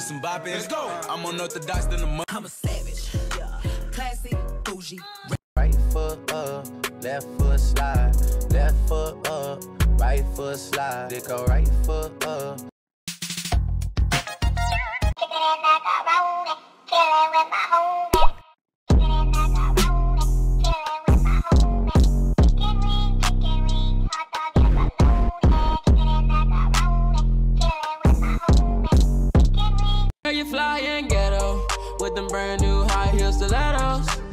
poppin'. Let's go. I'm unorthodox than the mother. I'm a savage. Yeah. Classy, bougie. Right foot up, left foot slide. Left foot up, right foot slide. They go right foot up. Flying ghetto with them brand new high heel stilettos.